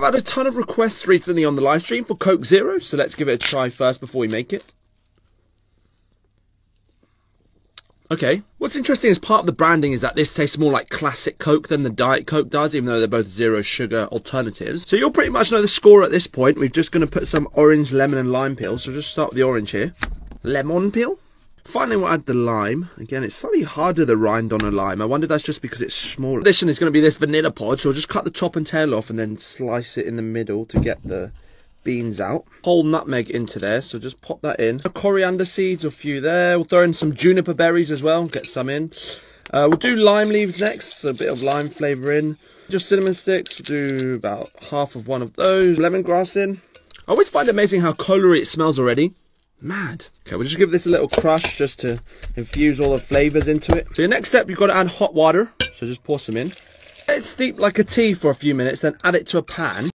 I've had a ton of requests recently on the live stream for Coke Zero, so let's give it a try first before we make it. Okay, what's interesting is part of the branding is that this tastes more like classic Coke than the Diet Coke does, even though they're both zero sugar alternatives. So you'll pretty much know the score at this point. We're just going to put some orange, lemon and lime peel. So just start with the orange here. Lemon peel. Finally, we'll add the lime. Again, it's slightly harder the rind on a lime. I wonder if that's just because it's smaller. Addition is going to be this vanilla pod, so we'll just cut the top and tail off and then slice it in the middle to get the beans out. Whole nutmeg into there, so just pop that in. Coriander seeds, a few there. We'll throw in some juniper berries as well, get some in. Uh, we'll do lime leaves next, so a bit of lime flavour in. Just cinnamon sticks, we'll do about half of one of those. Lemongrass in. I always find it amazing how colory it smells already. Mad. Okay, we'll just give this a little crush just to infuse all the flavours into it. So your next step, you've got to add hot water. So just pour some in. Let it steep like a tea for a few minutes, then add it to a pan.